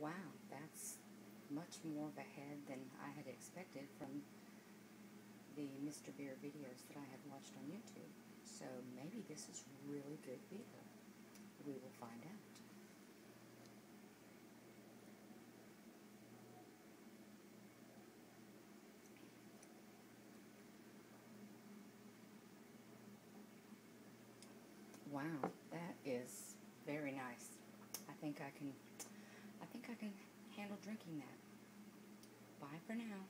wow, that's much more of a head than I had expected from the Mr. Beer videos that I have watched on YouTube. So maybe this is really good beer. We will find out. Wow, that is very nice. I think I can I think I can handle drinking that. Bye for now.